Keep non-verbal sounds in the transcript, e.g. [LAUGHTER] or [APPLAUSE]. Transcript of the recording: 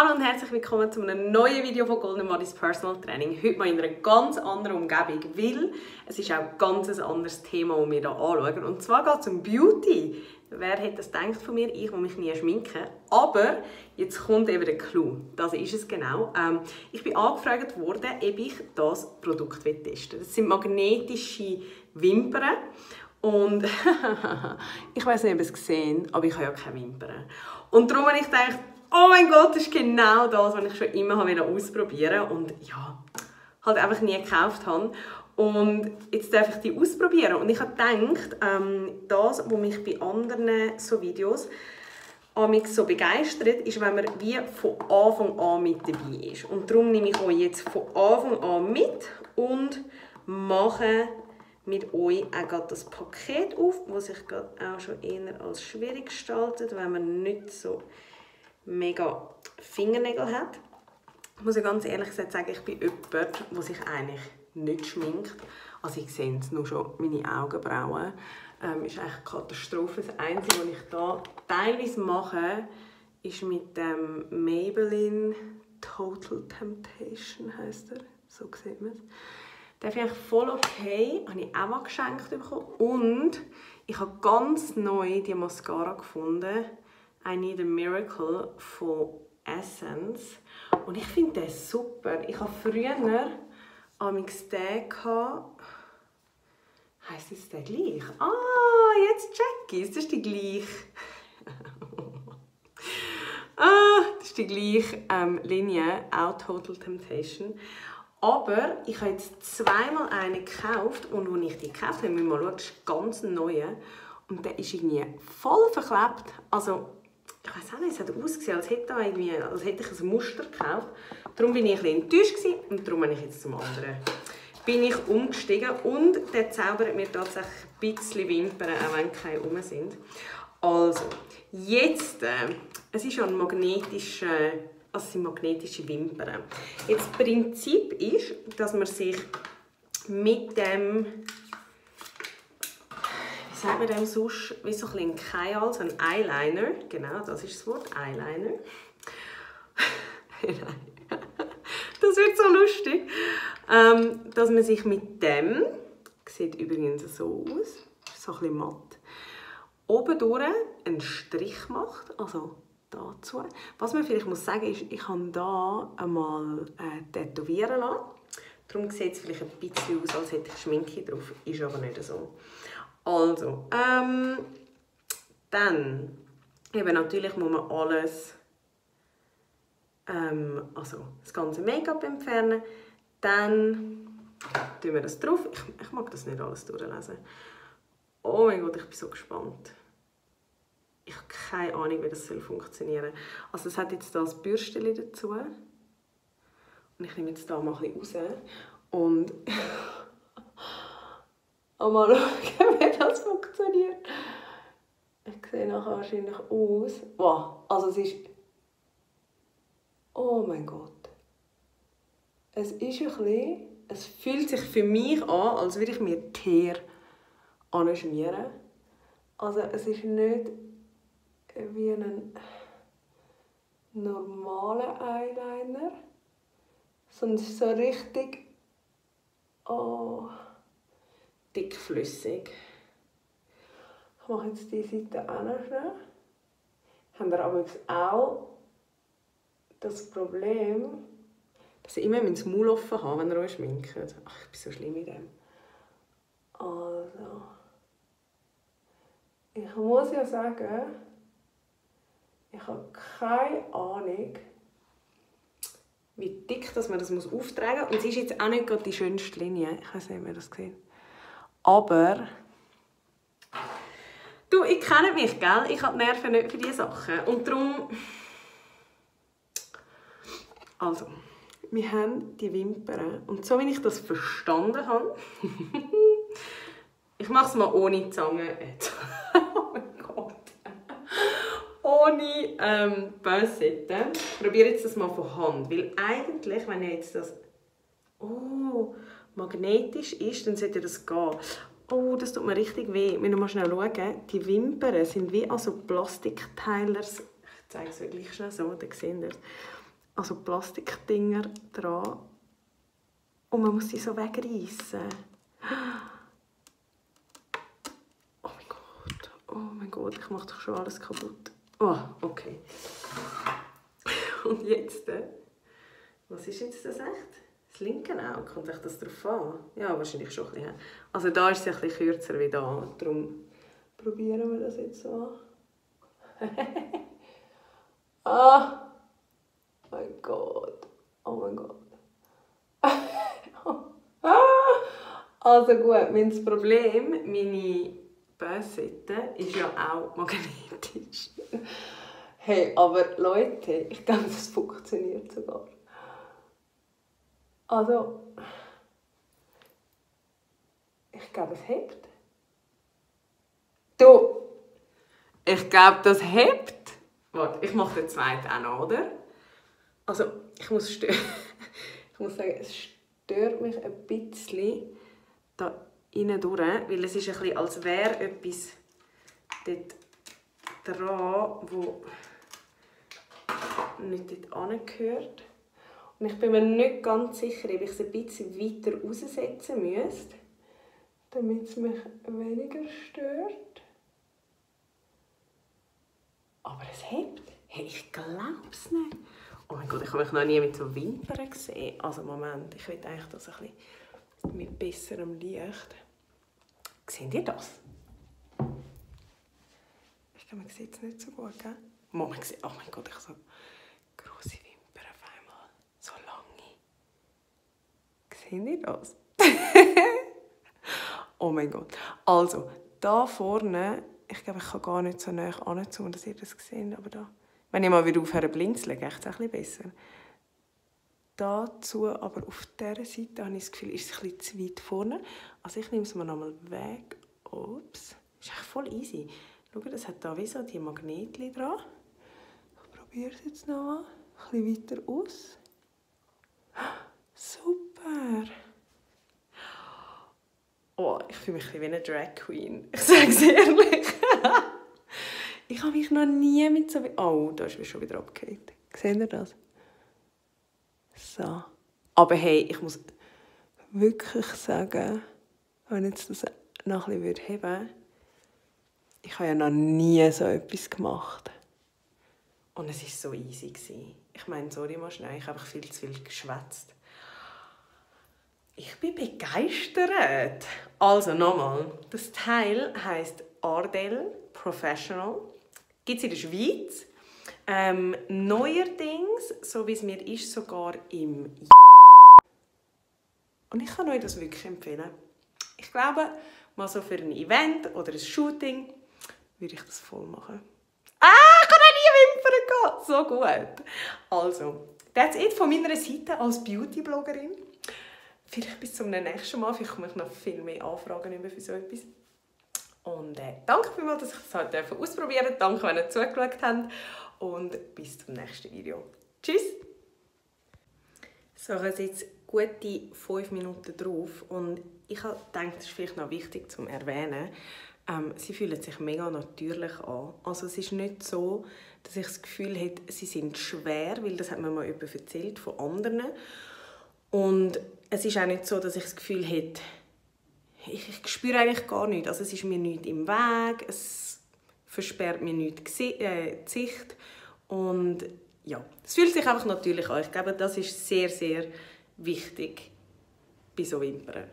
Hallo und herzlich willkommen zu einem neuen Video von Golden Bodies Personal Training. Heute mal in einer ganz anderen Umgebung, weil es ist auch ein ganz anderes Thema, das wir hier anschauen. Und zwar geht es um Beauty. Wer hätte das gedacht von mir? Ich, will mich nie schminken. Aber jetzt kommt eben der Clou. Das ist es genau. Ähm, ich bin angefragt worden, ob ich das Produkt testen. Das sind magnetische Wimpern. Und [LAUGHS] ich weiß nicht, ob ihr es gesehen aber ich habe ja keine Wimpern. Und darum habe ich gedacht, oh mein Gott, das ist genau das, was ich schon immer ausprobieren wollte und ja, halt einfach nie gekauft habe. Und jetzt darf ich die ausprobieren. Und ich habe gedacht, ähm, das, was mich bei anderen so Videos mich so begeistert, ist, wenn man wie von Anfang an mit dabei ist. Und darum nehme ich euch jetzt von Anfang an mit und mache mit euch auch das Paket auf, das sich auch schon eher als schwierig gestaltet, wenn man nicht so mega Fingernägel hat. Ich muss ja ganz ehrlich sagen, ich bin jemand, der sich eigentlich nicht schminkt. Also ich sehe es nur schon, meine Augenbrauen. Ähm, ist eigentlich eine Katastrophe. Das Einzige, was ich da teilweise mache, ist mit dem Maybelline Total Temptation, heißt er. So sieht man es. Den finde ich voll okay. Habe ich auch mal geschenkt bekommen. Und ich habe ganz neu die Mascara gefunden. I Need a Miracle von Essence. Und ich finde den super. Ich habe früher amix den gehabt. Heißt es der gleich? Ah, jetzt ich. Das ist die gleiche. [LAUGHS] ah, das ist die gleiche ähm, Linie, auch Total Temptation. Aber ich habe jetzt zweimal einen gekauft und als ich die gekauft habe, müssen wir mal schauen, das ist ganz neue. Und der ist irgendwie voll verklebt. Also, ich weiß auch nicht, es hat ausgesehen, als hätte, irgendwie, als hätte ich ein Muster gekauft. Darum bin ich ein bisschen enttäuscht und darum bin ich jetzt zum anderen bin ich umgestiegen und der zaubert mir tatsächlich ein bisschen Wimpern, auch wenn keine rum sind. Also, jetzt, äh, es ist ein magnetischer also sind magnetische Wimpern. Jetzt das Prinzip ist, dass man sich mit dem, sagt man dem sonst, wie so ein Keil, so ein Eyeliner, genau, das ist das Wort, Eyeliner. [LAUGHS] das wird so lustig, ähm, dass man sich mit dem, sieht übrigens so aus, so ein bisschen matt, oben durch einen Strich macht, also dazu. Was man vielleicht muss sagen ist, ich habe da einmal äh, tätowieren lassen. Darum sieht es vielleicht ein bisschen aus, als hätte ich Schminke drauf. Ist aber nicht so. Also, ähm, dann, eben natürlich muss man alles, ähm, also das ganze Make-up entfernen. Dann tun wir das drauf. Ich, ich mag das nicht alles durchlesen. Oh mein Gott, ich bin so gespannt ich habe keine Ahnung, wie das funktionieren soll. Also es hat jetzt das Bürstchen dazu. Und ich nehme jetzt da mal ein bisschen raus. Und [LAUGHS] mal schauen. [LAUGHS] Sehe nachher wahrscheinlich aus. Wow, also es ist... Oh mein Gott. Es ist ein bisschen... Es fühlt sich für mich an, als würde ich mir Teer anschmieren. Also es ist nicht wie einen normalen Eyeliner, sondern so richtig oh, dickflüssig. Ich mache jetzt diese Seite auch noch schnell. Haben wir aber auch das Problem, dass ich immer mein Maul offen habe, wenn ihr euch schminkt. Ach, ich bin so schlimm in dem. Also, ich muss ja sagen, ich habe keine Ahnung, wie dick dass man das auftragen muss. Und es ist jetzt auch nicht gerade die schönste Linie. Ich weiß nicht, ob ihr das gesehen Aber... Ich kenne mich, gell? Ich habe die Nerven nicht für diese Sachen. Und darum... Also, wir haben die Wimpern. Und so wie ich das verstanden habe... [LAUGHS] ich mache es mal ohne Zange. [LAUGHS] ohne ähm, Bösseiten. Probiere jetzt das mal von Hand, weil eigentlich, wenn jetzt das oh, magnetisch ist, dann sollte das gehen. Oh, das tut mir richtig weh. Wir müssen mal schnell schauen. Die Wimpern sind wie also Plastikteilers. Ich zeige es wirklich schnell so, dann sehen ihr also Plastikdinger dran. Und man muss sie so wegreißen. Oh mein Gott, oh mein Gott, ich mache doch schon alles kaputt. Oh, okay. [LAUGHS] Und jetzt, äh, was ist jetzt das echt? Das linke Auge, kommt echt das drauf an? Ja, wahrscheinlich schon ein bisschen. Also da ist es ein bisschen kürzer wie da, darum probieren wir das jetzt so [LAUGHS] ah! mein Gott. Oh mein Gott. [LAUGHS] also gut, mein Problem, meine Böseite ist ja auch magnetisch. [LAUGHS] hey, aber Leute, ich glaube, das funktioniert sogar. Also, ich glaube, es hebt. Du, ich glaube, das hebt. Warte, ich mache den zweiten auch noch, oder? Also, ich muss, [LAUGHS] ich muss sagen, es stört mich ein bisschen da innen durch, weil es ist ein bisschen, als wäre etwas dort dran, wo nicht dort angehört. Und ich bin mir nicht ganz sicher, ob ich es ein bisschen weiter raussetzen müsste, damit es mich weniger stört. Aber es hebt. Hey, ich glaube es nicht. Oh mein Gott, ich habe mich noch nie mit so Wimpern gesehen. Also Moment, ich will eigentlich das ein bisschen mit besserem Licht. Seht ihr das? Ich glaube, man sieht es nicht so gut, gell? Moment, oh mein Gott, ich habe so große Wimpern auf einmal. So lange. Seht ihr das? oh mein Gott. Also, da vorne, ich glaube, ich kann gar nicht so nah anzoomen, dass ihr das seht, aber da wenn ich mal wieder aufhöre blinzeln, geht es ein bisschen besser. Dazu, aber auf dieser Seite habe ich das Gefühl, ist es ein bisschen zu weit vorne. Also ich nehme es mal nochmal weg. Ups. Ist echt voll easy. Schau, das hat da wie so die Magnetchen dran. Ich probiere es jetzt nochmal. Ein bisschen weiter aus. [GASPS] Super. Oh, ich fühle mich wie eine Drag Queen. [LAUGHS] Ich sage es ehrlich. Ich habe mich noch nie mit so... Oh, da ist mir schon wieder abgehakt. Seht ihr das? So. Aber hey, ich muss wirklich sagen, wenn jetzt das noch ein bisschen heben würde, ich habe ja noch nie so etwas gemacht. Und es war so easy. Ich meine, sorry mal schnell, ich habe einfach viel zu viel geschwätzt. Ich bin begeistert. Also nochmal, das Teil heißt Ardell Professional gibt es in der Schweiz. Ähm, neuerdings, so wie es mir ist, sogar im Und ich kann euch das wirklich empfehlen. Ich glaube, mal so für ein Event oder ein Shooting würde ich das voll machen. Ah, ich kann auch nie Wimpern gehen. So gut. Also, that's it von meiner Seite als Beauty-Bloggerin. Vielleicht bis zum nächsten Mal. Vielleicht komme ich noch viel mehr Anfragen über für so etwas. Und äh, danke vielmals, dass ich es heute ausprobieren durfte. Danke, wenn ihr zugeschaut habt. Und bis zum nächsten Video. Tschüss! So, ich habe jetzt gute 5 Minuten drauf und ich gedacht, das ist vielleicht noch wichtig zu erwähnen, ähm, sie fühlen sich mega natürlich an. Also es ist nicht so, dass ich das Gefühl habe, sie sind schwer, weil das hat mir mal jemand erzählt von anderen. Und es ist auch nicht so, dass ich das Gefühl habe, ich, ich spüre eigentlich gar nichts. Also es ist mir nichts im Weg, es versperrt mir nichts äh, die Sicht und ja, es fühlt sich einfach natürlich an. Ich glaube, das ist sehr, sehr wichtig bei so Wimpern.